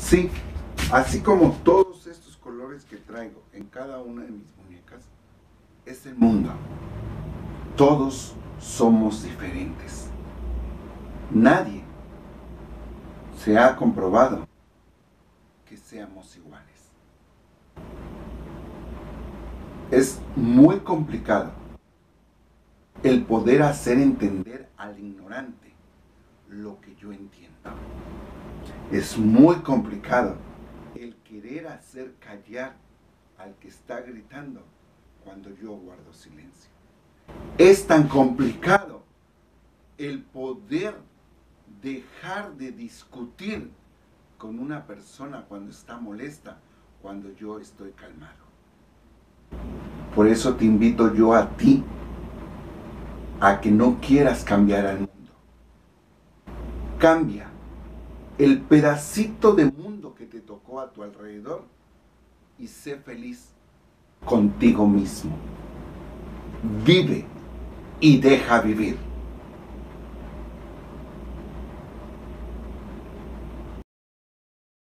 Sí, así como todos estos colores que traigo en cada una de mis muñecas, es el mundo. Todos somos diferentes. Nadie se ha comprobado que seamos iguales. Es muy complicado el poder hacer entender al ignorante lo que yo entiendo. Es muy complicado el querer hacer callar al que está gritando cuando yo guardo silencio. Es tan complicado el poder dejar de discutir con una persona cuando está molesta, cuando yo estoy calmado. Por eso te invito yo a ti a que no quieras cambiar al mundo. Cambia el pedacito de mundo que te tocó a tu alrededor y sé feliz contigo mismo. Vive y deja vivir.